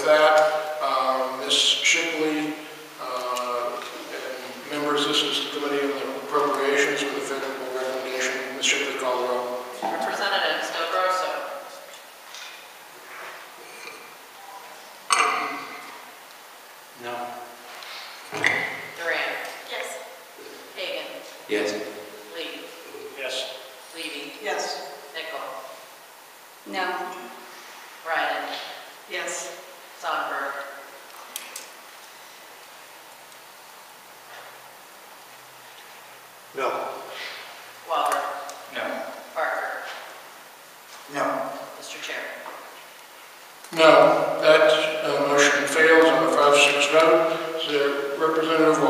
with that, um, Ms. Shipley, uh, and members, this is the Committee on the Appropriations with a favorable recommendation. Ms. Shipley, call the roll. Representative Del Grosso. No. Duran. Yes. Kagan. Yes. Lee. Yes. Levy. Yes. Nikkel. No. Ryden. No. Waller. No. Parker. No. Mr. Chair. No, that uh, motion fails on a five-six vote. So Representative Waller.